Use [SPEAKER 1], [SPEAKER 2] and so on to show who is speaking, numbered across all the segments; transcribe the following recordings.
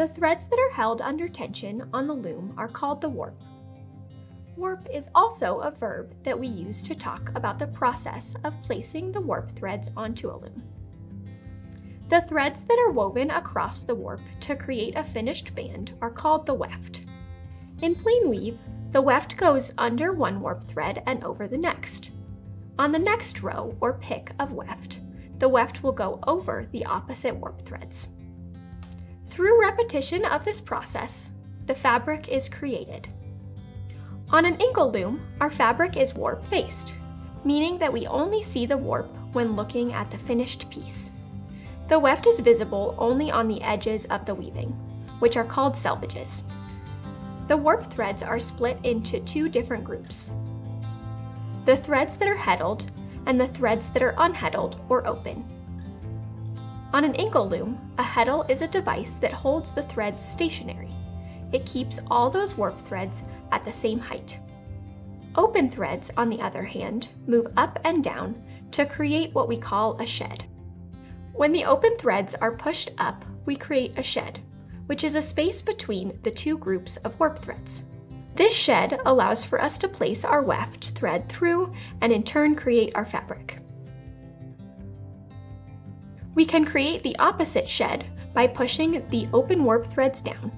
[SPEAKER 1] The threads that are held under tension on the loom are called the warp. Warp is also a verb that we use to talk about the process of placing the warp threads onto a loom. The threads that are woven across the warp to create a finished band are called the weft. In plain weave, the weft goes under one warp thread and over the next. On the next row or pick of weft, the weft will go over the opposite warp threads. Through repetition of this process, the fabric is created. On an inkle loom, our fabric is warp faced, meaning that we only see the warp when looking at the finished piece. The weft is visible only on the edges of the weaving, which are called selvages. The warp threads are split into two different groups. The threads that are heddled and the threads that are unheddled or open. On an inkle loom, a heddle is a device that holds the threads stationary. It keeps all those warp threads at the same height. Open threads, on the other hand, move up and down to create what we call a shed. When the open threads are pushed up, we create a shed, which is a space between the two groups of warp threads. This shed allows for us to place our weft thread through and in turn create our fabric. We can create the opposite shed by pushing the open warp threads down.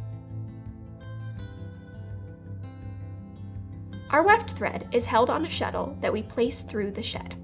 [SPEAKER 1] Our weft thread is held on a shuttle that we place through the shed.